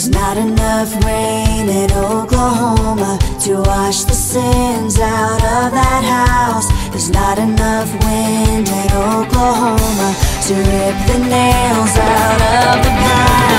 There's not enough rain in Oklahoma to wash the sins out of that house. There's not enough wind in Oklahoma to rip the nails out of the pie.